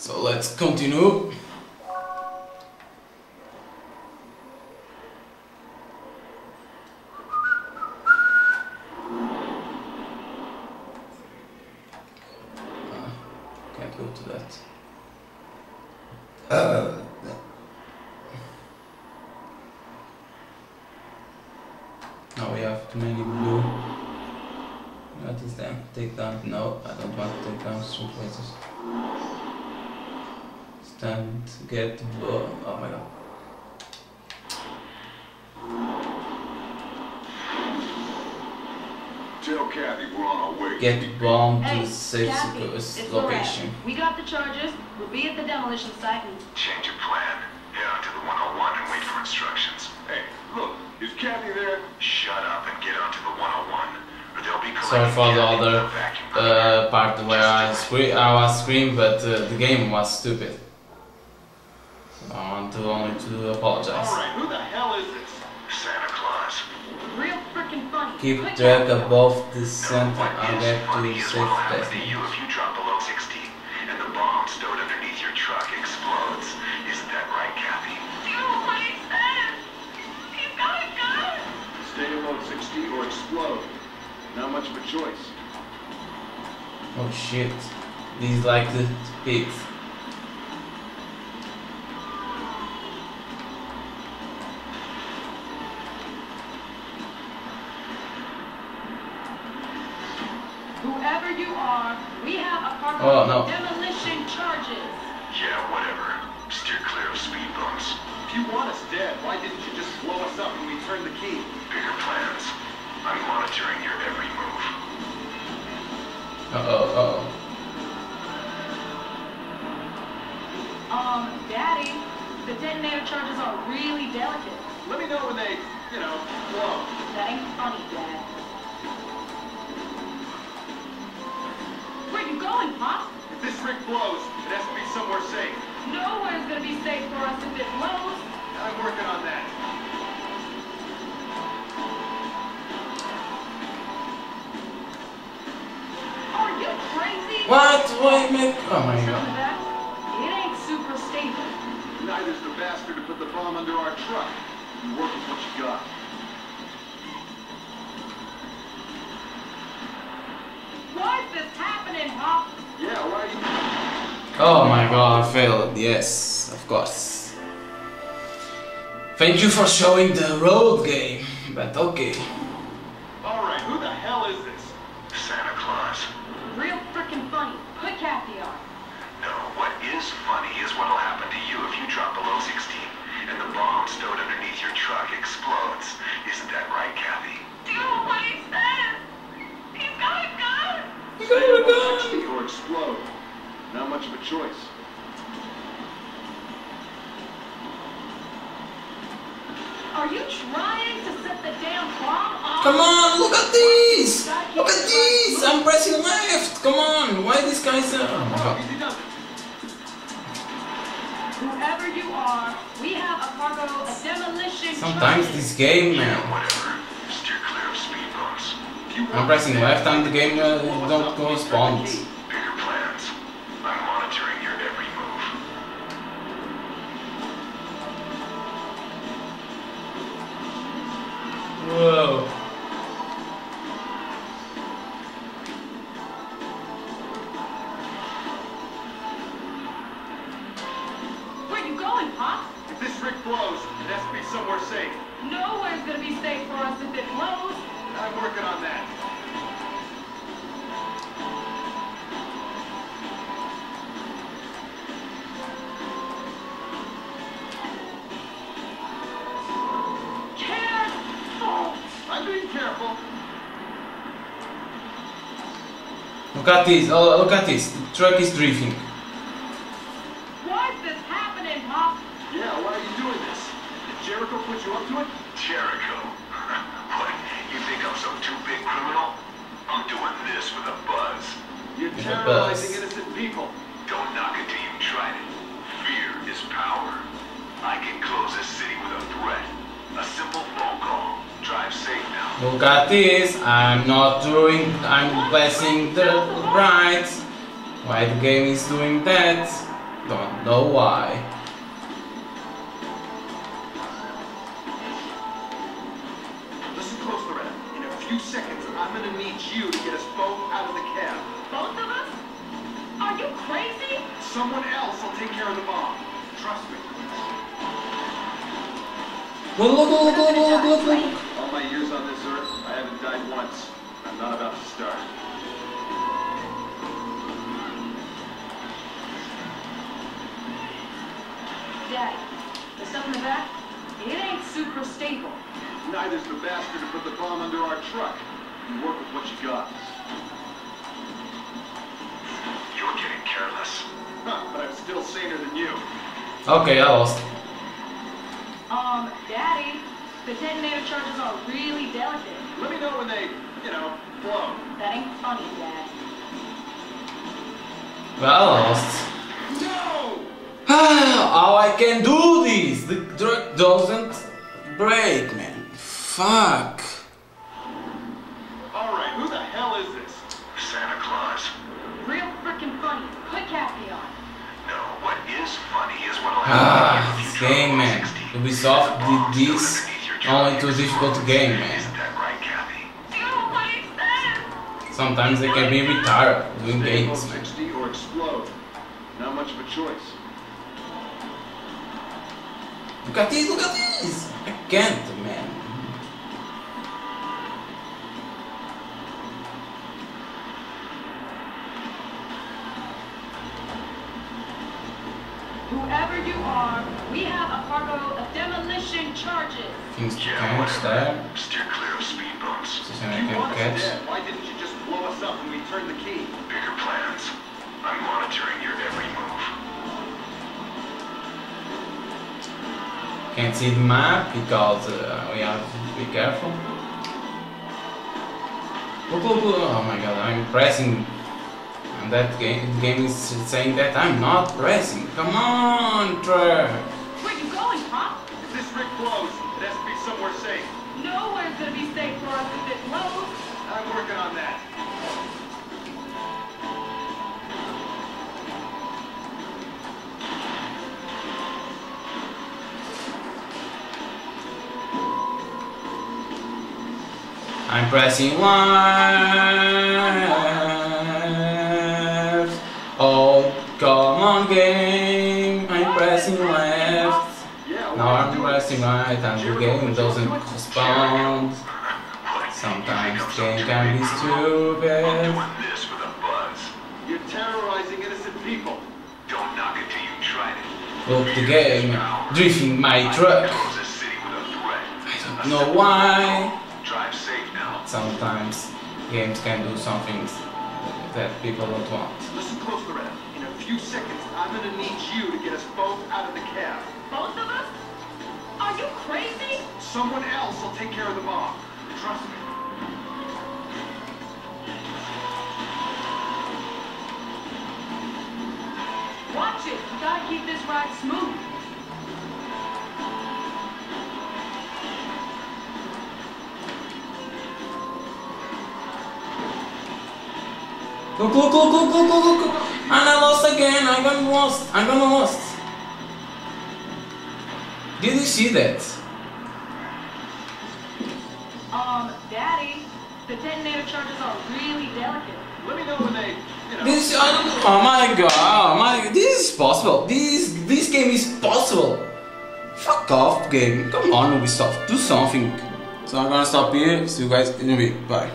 So let's continue. Uh, can't go to that. Uh, now we have too many blue. What is them? Take down? No, I don't want to take down string places. Stand, get, blue. Oh my god. Tell Kathy we're on our way. Get bomb to Hey, safe Kathy, it's location. Loretta. We got the charges. We'll be at the demolition site and Change your plan. Head on to the 101 and wait for instructions. Hey, look, is Kathy there? Shut up and get onto the 101, or they'll be Sorry for the other with a vacuum cleaner. uh, part where I, I was screaming, but uh, the game was stupid. So I want to only to apologize. Alright, who the hell is this? Santa Claus. real freaking funny. Keep Quick, track Kathy. above the No, center what and is get to is safe what'll happen place. to you if you drop below 16 and the bomb stowed underneath your truck explodes. Isn't that right, Kathy? Do what he says. He's got a gun. Stay below 60 or explode. Not much of a choice. Oh shit. These like the pigs. Whoever you are, we have a cargo Oh, no. demolition charges. Yeah, whatever. Steer clear of speed bumps. If you want us dead, why didn't you just blow us up when we turned the key? Bigger plans. I'm monitoring your every move. Uh oh, uh oh. Um, Daddy, the detonator charges are really delicate. Let me know when they, you know, blow. That ain't funny, Dad. Going, Pop? If this rig blows, it has to be somewhere safe. Nowhere's gonna be safe for us if it blows. I'm working on that. Are you crazy? What? Why make? Oh my Some god. that, it ain't super stable. Neither's the bastard to put the bomb under our truck. You work with what you got. Why is this happening, Pop? Yeah, why are you... Oh my god, I failed. Yes, of course. Thank you for showing the road game, but okay. Alright, who the hell is this? Santa Claus. Real freaking funny. Put Kathy on. No, what is funny is what'll happen to you if you drop below 16 and the bomb stowed underneath your truck explodes. Isn't that right, Kathy? Do what he says. He's got a gun. Stay below 60 or explode. Not much of a choice. Are you trying to set the damn bomb off? Come on, look at this! Look at this! I'm pressing left! Come on! Why this guy's... Uh, oh my god. Easy does it. Whoever you are, we have a cargo of demolition Sometimes charges. this game, man. whatever. Steer clear of speed bumps. If you I'm pressing left and the game uh, don't up when going, Pop? If this rig blows, it has to be somewhere safe. Nowhere's gonna be safe for us if it blows. I'm working on that. Careful. I'm being careful. Look at this, oh, look at this. The truck is drifting. Jericho put you up to it? Jericho. what? You think I'm some too big criminal? I'm doing this with a buzz. You're terrorizing innocent people. Don't knock it till you've tried it. Fear is power. I can close this city with a threat. A simple phone call. Drive safe now. Look at this. I'm not doing. I'm pressing the right. Why the game is doing that? Don't know why. I'm gonna need you to get us both out of the cab. Both of us? Are you crazy? Someone else will take care of the bomb. Trust me. Look, look, look, look, look, look, look. All my years on this earth, I haven't died once. I'm not about to start. Daddy, the stuff in the back, it ain't super stable. Neither's the bastard who put the bomb under our truck. You work with what you got. You're getting careless. Huh, but I'm still saner than you. Okay, I lost. Um, Daddy, the detonator charges are really delicate. Let me know when they, you know, blow. That ain't funny, Dad. Well, I lost. No! How I can do this? The drug doesn't break, man. Fuck. Alright, who the hell is this? Santa Claus. Real freaking funny. Put Kathy on. No, what is funny is what'll Ah, this if you drop game, man. 16 Ubisoft and the bomb's did this still underneath your only too difficult game, man. Isn't that right, Kathy? Do what he says! Sometimes they can be retired doing games, man. or explode. Not much of a choice. Look at this, look at this! I can't, there. Steer clear of speed bumps. Something If I you can want us catch. dead, why didn't you just blow us up when we turned the key? Bigger plans. I'm monitoring your every move. Can't see the map because uh, we have to be careful. Look, look, look. Oh my god, I'm pressing. And that game, the game is saying that I'm not pressing. Come on, Trevor. Where you going, Pop? If this rig blows, I'm pressing left. Oh, come on, game. I'm pressing left. Now I'm pressing right, and the game doesn't respond. Sometimes game can be stupid. You're terrorizing innocent people. Don't knock it till you tried it. Look, the game drifting my truck. I don't know why. Drive safe now. Sometimes games can do some things that people don't want. Listen close, Loretta. In a few seconds, I'm gonna need you to get us both out of the cab. Both of us? Are you crazy? Someone else will take care of the bomb. Trust me. Watch it. You gotta keep this ride smooth. Look, look, look, look, look, look, look. And I lost again. I'm gonna lost. I'm gonna lost. Did you see that? Um, Daddy, the detonator charges are really delicate. Let me know when they, you know. This, I don't, oh my god, oh my, this is possible. This, this game is possible. Fuck off, game. Come on, Ubisoft, do something. So I'm gonna stop here. See you guys in a bit. Bye.